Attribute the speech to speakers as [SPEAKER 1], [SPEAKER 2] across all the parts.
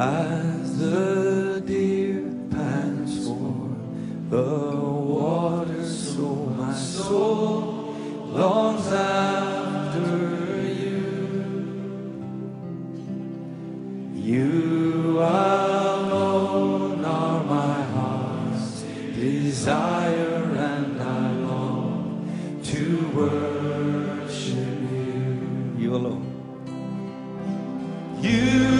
[SPEAKER 1] As the deer pants for the water, so my soul longs after you. You alone are my heart's desire, and I long to worship you. You alone. You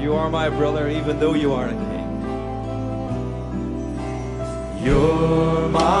[SPEAKER 1] you are my brother, even though you are a king. You're my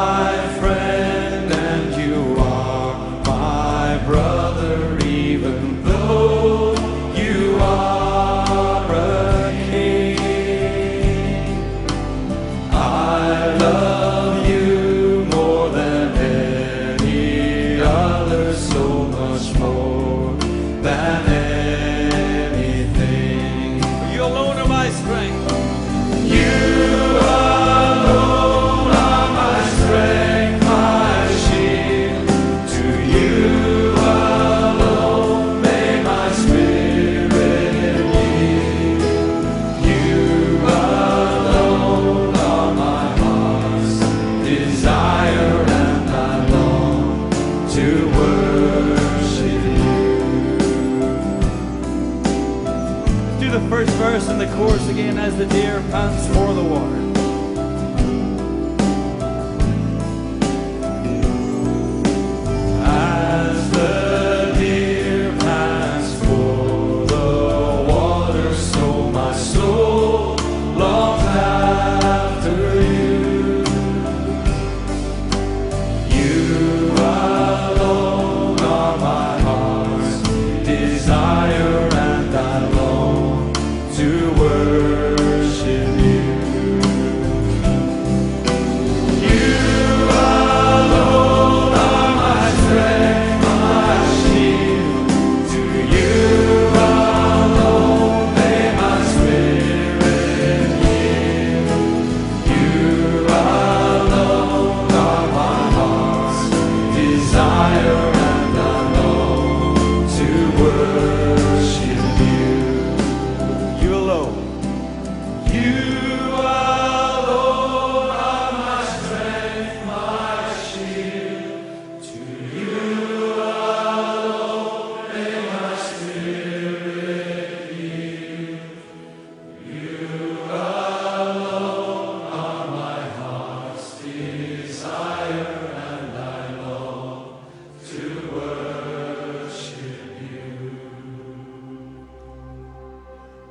[SPEAKER 1] verse and the chorus again as the deer pants for the water.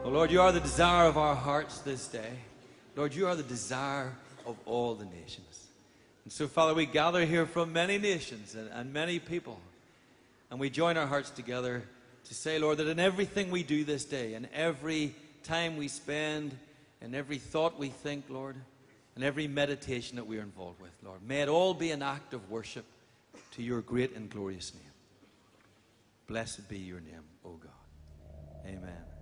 [SPEAKER 2] Lord, you are the desire of our hearts this day. Lord, you are the desire of all the nations. And so, Father, we gather here from many nations and, and many people. And we join our hearts together to say, Lord, that in everything we do this day, in every time we spend, in every thought we think, Lord, and every meditation that we are involved with, Lord, may it all be an act of worship to your great and glorious name. Blessed be your name, O God. Amen.